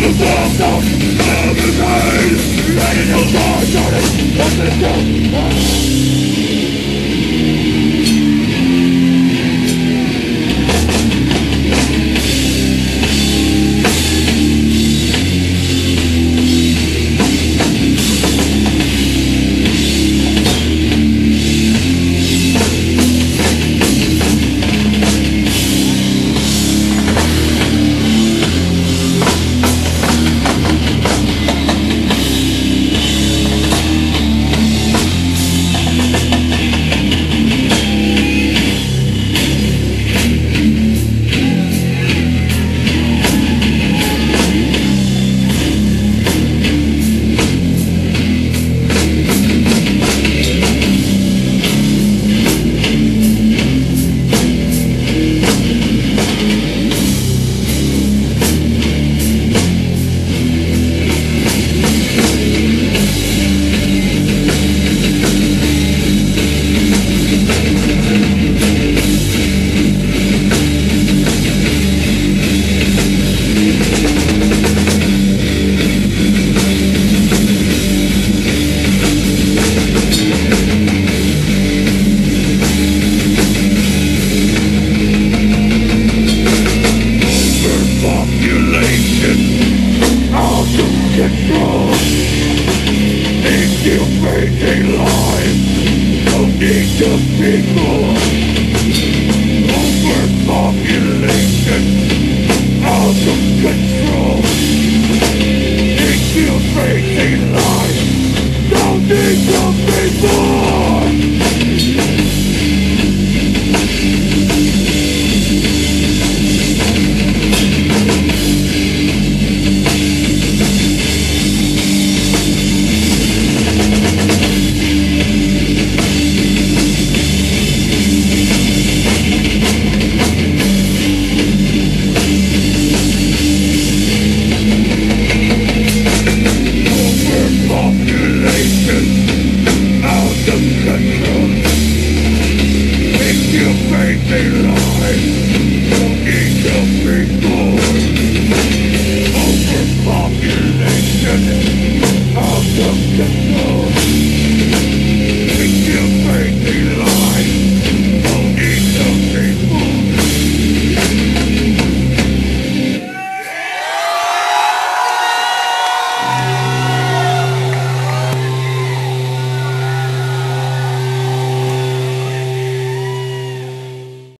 You lost all everything And in your heart, darling, what's the truth? Still made a No need to be more be